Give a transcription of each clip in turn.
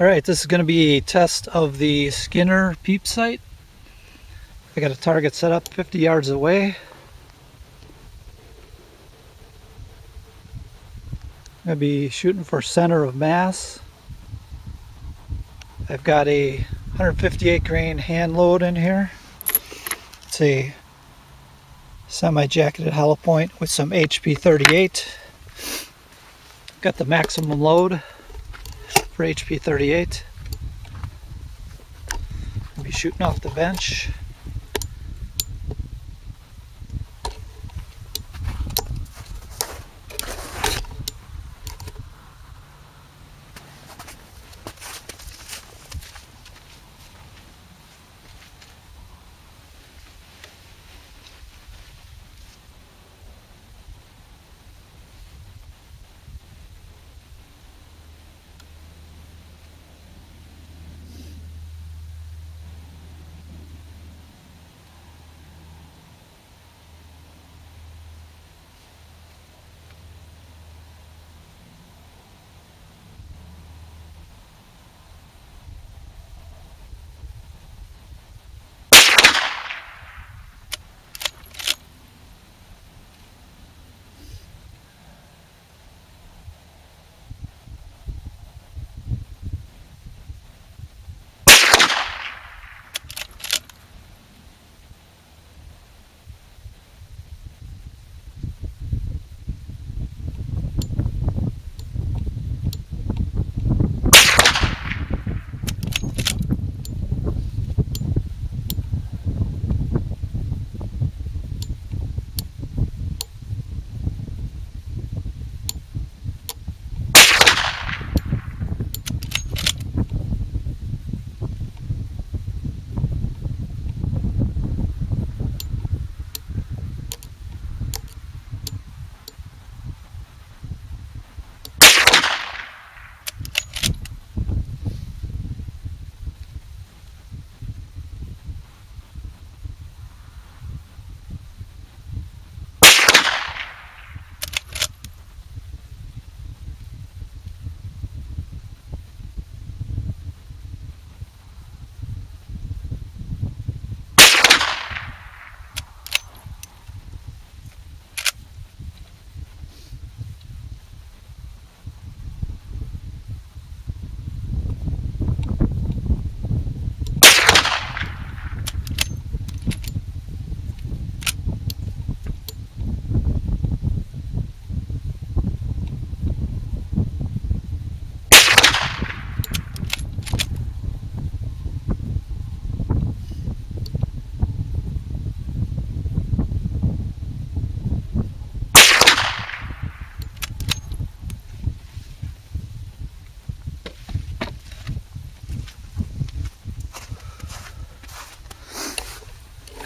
All right, this is going to be a test of the Skinner peep sight. I got a target set up 50 yards away. I'm going to be shooting for center of mass. I've got a 158 grain hand load in here. It's a semi-jacketed hollow point with some HP 38. Got the maximum load for HP 38. I'll be shooting off the bench.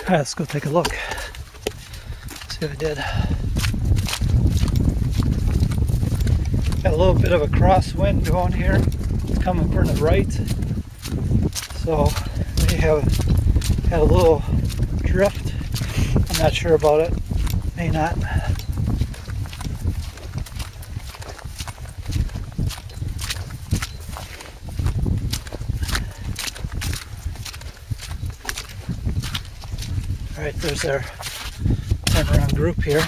Alright, let's go take a look. See what I did. Got a little bit of a crosswind going here, It's coming from the right. So we have had a little drift. I'm not sure about it. May not. All right, there's our turnaround group here.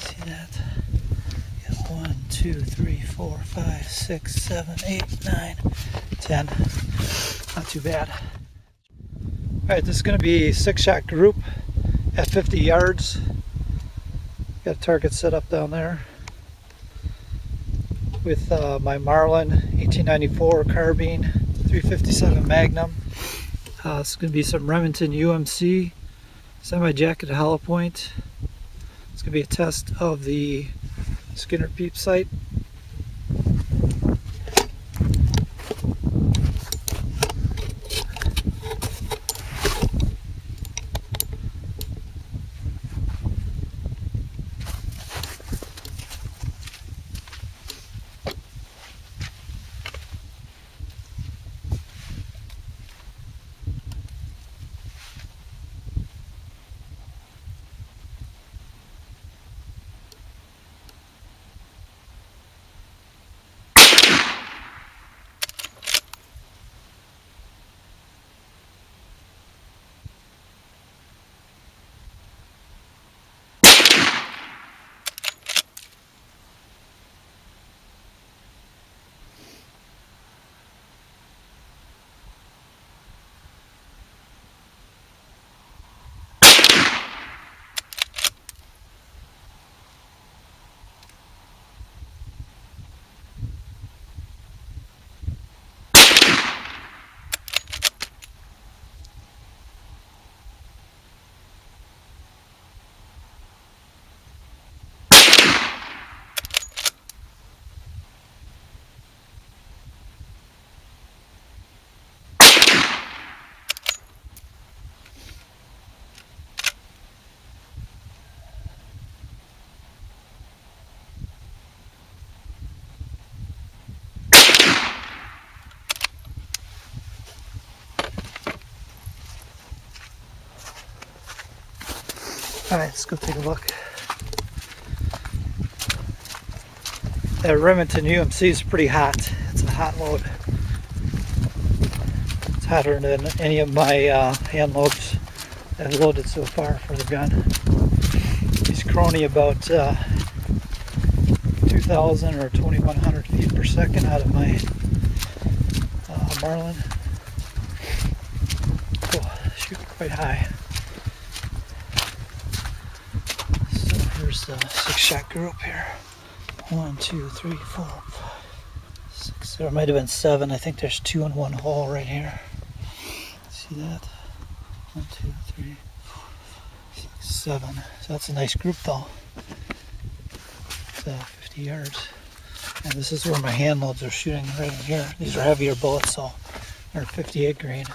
See that? Got one, two, three, four, five, six, seven, eight, nine, ten. Not too bad. All right, this is going to be six-shot group at 50 yards. Got a target set up down there with uh, my Marlin 1894 carbine 357 Magnum. Uh, it's going to be some Remington UMC semi-jacketed hollow point. It's going to be a test of the Skinner peep sight. All right, let's go take a look. That Remington UMC is pretty hot. It's a hot load. It's hotter than any of my uh, hand loads I've loaded so far for the gun. He's chrono about uh, 2,000 or 2,100 feet per second out of my uh, Marlin. Cool, shoot quite high. So here's the six shot group here. One, two, three, four, five, six. There might have been seven. I think there's two in one hole right here. See that? One, two, three, four, five, six, seven. So that's a nice group though. It's, uh, 50 yards. And this is where my hand loads are shooting right here. These are heavier bullets, so they're 58 grain.